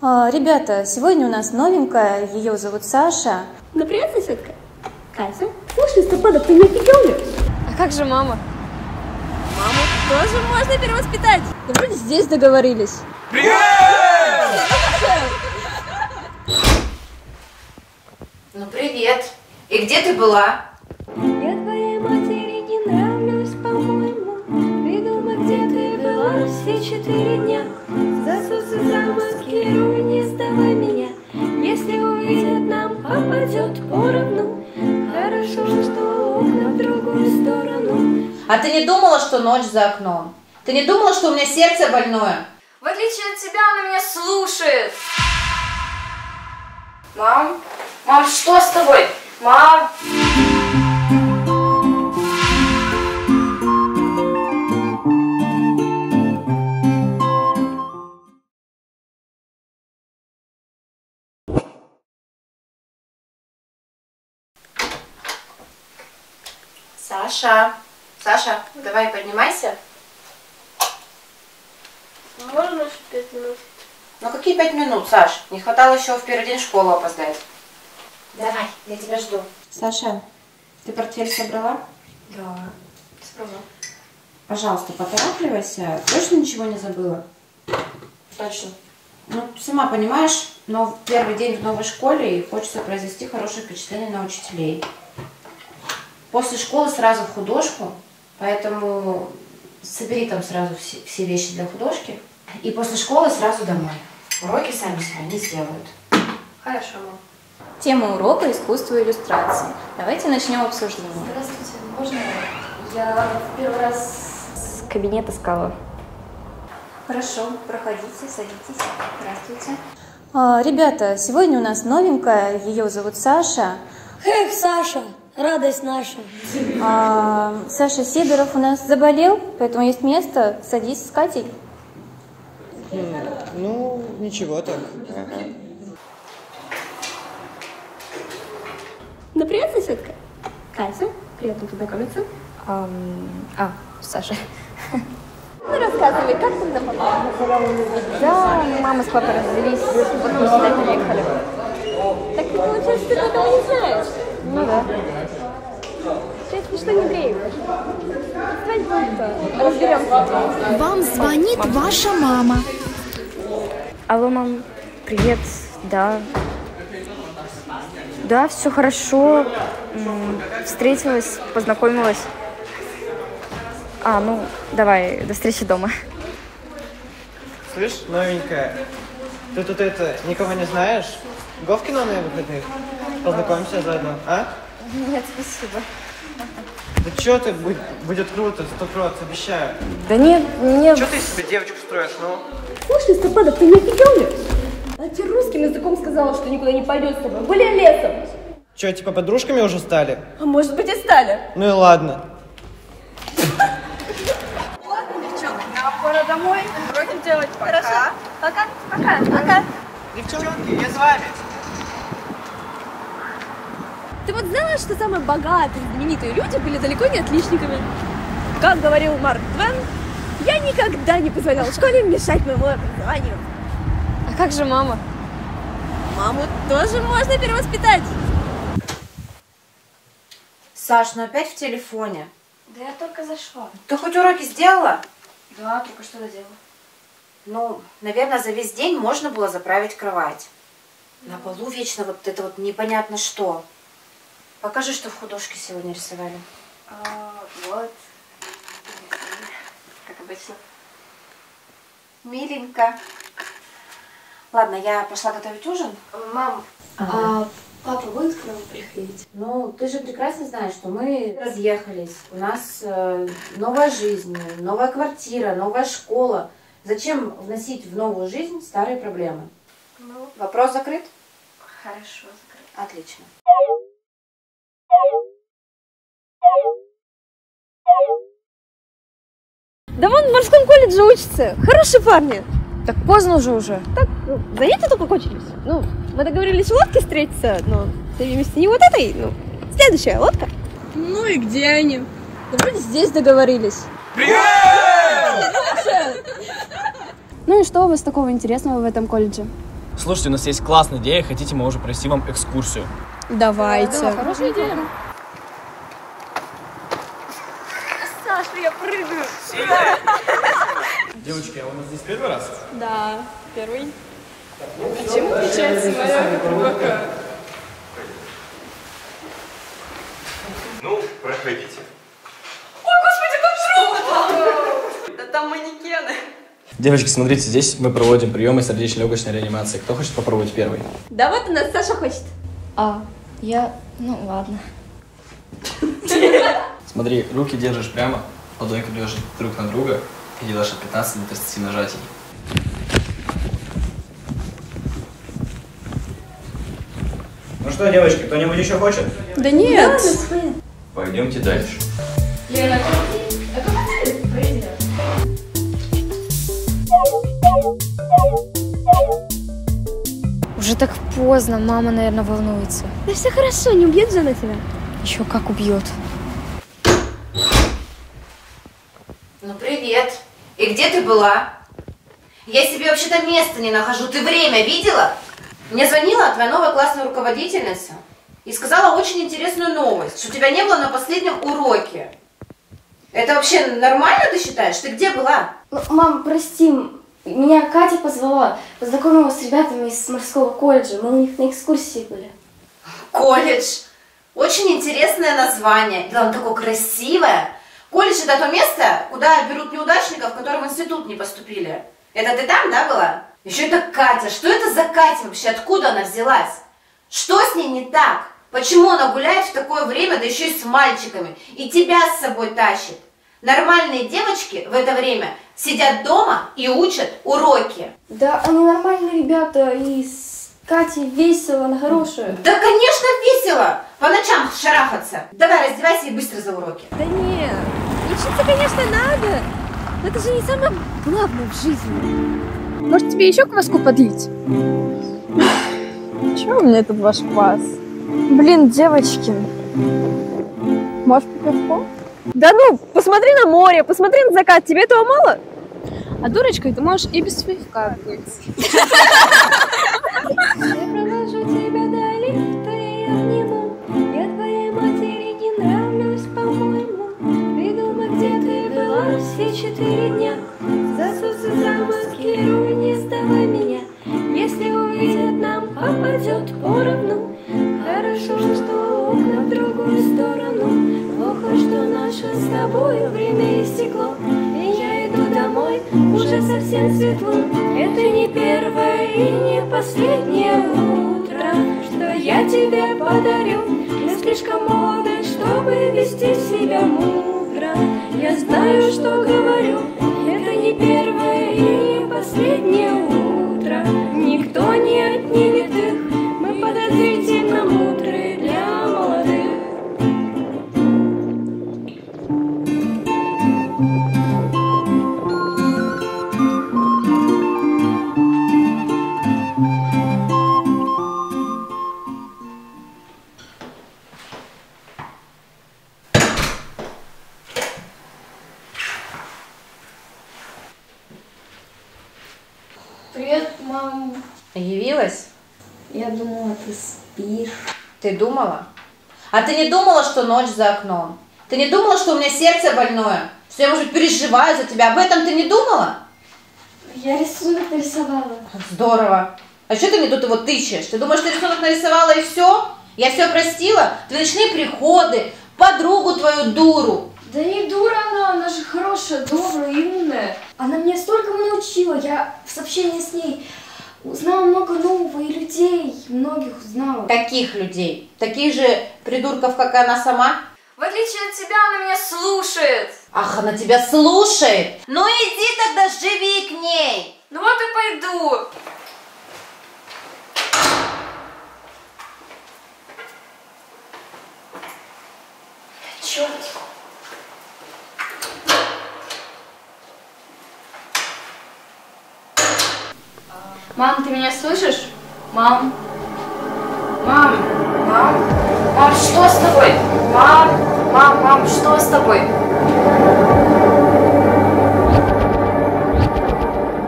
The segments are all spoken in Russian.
А, Ребята, сегодня у нас новенькая, ее зовут Саша. Ну, привет, соседка. Катя. Слушай, Стопадов, ты не офигел ли? А как же мама? Маму тоже можно перевоспитать. Да вроде здесь договорились. Ну привет. И где ты была? Не думала, что ночь за окном? Ты не думала, что у меня сердце больное? В отличие от тебя, она меня слушает. Мам? Мам, что с тобой? Мам? Саша, Саша, давай поднимайся. Можно еще пять минут? Ну какие пять минут, Саш? Не хватало еще в первый день в школу опоздать. Давай, я тебя жду. Саша, ты портфель собрала? Да, справа. Пожалуйста, поторапливайся. Точно ничего не забыла? Точно. Ну, сама понимаешь, но первый день в новой школе и хочется произвести хорошее впечатление на учителей. После школы сразу в художку, поэтому собери там сразу все, все вещи для художки. И после школы сразу домой. Уроки сами себя не сделают. Хорошо, мам. Тема урока искусство иллюстрации. Давайте начнем обсуждение. Здравствуйте, можно? Я в первый раз с кабинет искала. Хорошо, проходите, садитесь. Здравствуйте. А, Ребята, сегодня у нас новенькая, ее зовут Саша. Эх, Саша, радость наша. А, Саша Сидоров у нас заболел, поэтому есть место. Садись с Катей. Ну, ничего так. Ну, привет, соседка. Катя, приятно познакомиться. а, Саша. Ну, рассказывай, как ты туда попала? Да, мама с папой развелись, мы сюда переехали. Так ты, получается, ты никого не знаешь. Ну да. Что не разберемся. Вам звонит ваша мама. Алло, мам, привет, да. Да, все хорошо. Встретилась, познакомилась. А, ну, давай, до встречи дома. Слышь, новенькая, ты тут это, никого не знаешь? Го в кино на выходных? Познакомимся заодно, а? Нет, спасибо. Да чё ты, будет, будет круто, сто процентов, обещаю. Да нет, мне... Чё ты из себя девочку строишь, ну? Слушай, Стопадов, ты не офигел ли? А тебе русским языком сказала, что никуда не пойдет с тобой. Были лесом. Чё, типа подружками уже стали? А может быть и стали. Ну и ладно. Пора домой. Уроки делать. Пока. Пока. Пока. Пока. Девчонки, я с вами. Ты вот знала, что самые богатые, знаменитые люди были далеко не отличниками? Как говорил Марк Твен, я никогда не позволял школе мешать моему образованию. А как же мама? Маму тоже можно перевоспитать. Саш, ну опять в телефоне. Да я только зашла. Ты хоть уроки сделала? Да, только что доделала. Ну, наверное, за весь день можно было заправить кровать. На полу вечно вот это вот непонятно что. Покажи, что в художке сегодня рисовали. А, вот. Как обычно. Миленько. Ладно, я пошла готовить ужин. Мам, а папа будет к нам приходить? Ну, ты же прекрасно знаешь, что мы разъехались. У нас э, новая жизнь, новая квартира, новая школа. Зачем вносить в новую жизнь старые проблемы? Ну, Вопрос закрыт? хорошо, закрыт. Отлично. Морском колледже учится. Хорошие парни. Так поздно уже уже. Так, ну, занятия только кончились. Ну, мы договорились в лодке встретиться, но ты вместе не вот этой, ну, следующая лодка. Ну и где они? Да вроде здесь договорились. Ну и что у вас такого интересного в этом колледже? Слушайте, у нас есть классная идея, хотите, мы можем провести вам экскурсию. Давайте. Хорошая идея. Девочки, а у нас здесь первый раз? Да, первый. Ну, проходите. Девочки, смотрите, здесь мы проводим приемы сердечно-легочной реанимации. Кто хочет попробовать первый? Да вот у нас Саша хочет. А, я... Ну, ладно. Смотри, руки держишь прямо, ладоньки держишь друг на друга и делаешь от 15 до 30 нажатий. Ну что, девочки, кто-нибудь еще хочет? Да нет. Пойдемте дальше. Уже так поздно, мама, наверное, волнуется. Да все хорошо, не убьет же она тебя. Еще как убьет. Ну, привет. И где ты была? Я себе вообще-то места не нахожу. Ты время видела? Мне звонила твоя новая классная руководительница и сказала очень интересную новость, что тебя не было на последнем уроке. Это вообще нормально, ты считаешь? Ты где была? Мам, прости, меня Катя позвала, познакомила с ребятами из морского колледжа. Мы у них на экскурсии были. Колледж. Очень интересное название. И главное, такое красивое. Колледж это то место, куда берут неудачников, которые в институт не поступили. Это ты там, да, была? Еще это Катя. Что это за Катя вообще? Откуда она взялась? Что с ней не так? Почему она гуляет в такое время, да еще и с мальчиками? И тебя с собой тащит? Нормальные девочки в это время сидят дома и учат уроки. Да, они нормальные ребята, и с Катей весело, она хорошая. Да, конечно, весело. По ночам шарахаться. Давай, раздевайся и быстро за уроки. Да нет, учиться, конечно, надо. Но это же не самое главное в жизни. Может, тебе еще кваску подлить? Чего у меня этот ваш квас? Блин, девочки. Может, пивко? Да ну, посмотри на море, посмотри на закат, тебе этого мало? А дурочкой ты можешь и без пивка быть. и не последнее утро Что я тебе подарю. Я слишком молода, чтобы вести себя мудро. Я знаю, что говорю Это не первое и не последнее утро. Никто не отнимет мам. Явилась? Я думала, ты спишь. Ты думала? А ты не думала, что ночь за окном? Ты не думала, что у меня сердце больное? Что я, может быть, переживаю за тебя? Об этом ты не думала? Я рисунок нарисовала. Здорово. А что ты мне тут его тычешь? Ты думаешь, ты рисунок нарисовала и все? Я все простила? Твои ночные приходы, подругу твою дуру. Да не дура она, она же хорошая, добрая умная. Она меня столькому научила, я в сообщении с ней узнала много нового и людей, многих узнала. Каких людей? Таких же придурков, как и она сама? В отличие от тебя, она меня слушает. Ах, она тебя слушает. Ну иди тогда, живи к ней. Ну вот и пойду. Мам, ты меня слышишь? Мам. Мам. Мам. Мам, что с тобой? Мам. Мам, мам, что с тобой?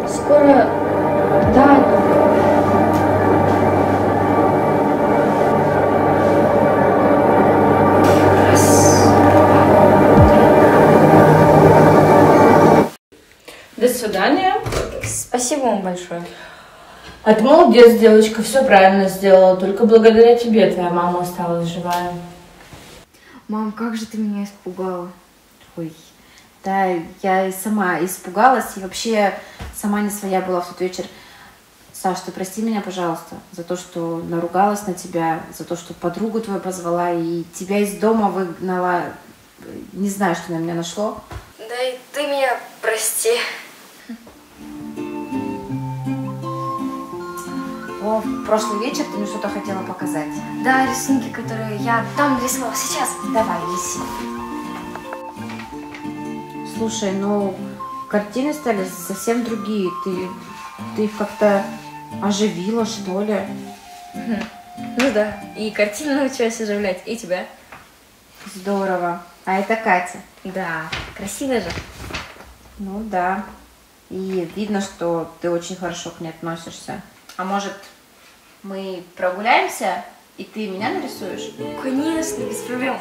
Скоро... Да, До свидания. Спасибо вам большое. А ты молодец, девочка, все правильно сделала. Только благодаря тебе твоя мама осталась живая. Мам, как же ты меня испугала. Ой, да, я и сама испугалась и вообще сама не своя была в тот вечер. Саш, ты прости меня, пожалуйста, за то, что наругалась на тебя, за то, что подругу твою позвала и тебя из дома выгнала. Не знаю, что на меня нашло. Да и ты меня прости. О, в прошлый вечер ты мне что-то хотела показать. Да, рисунки, которые я там нарисовала сейчас. Давай, неси. Слушай, ну, картины стали совсем другие. Ты, ты как-то оживила, что ли? Ну да, и картину научилась оживлять, и тебя. Здорово. А это Катя? Да, красиво же. Ну да. И видно, что ты очень хорошо к ней относишься. А может, мы прогуляемся, и ты меня нарисуешь? Конечно, без проблем.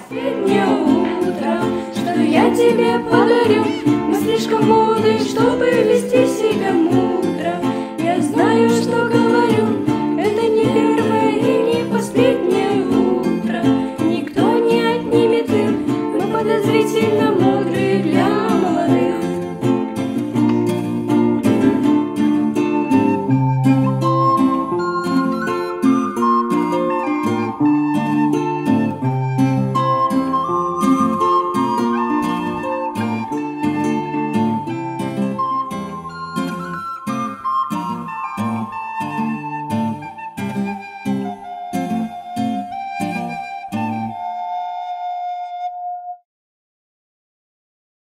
Утро, что я тебе подарю Мы слишком молоды, чтобы вести себя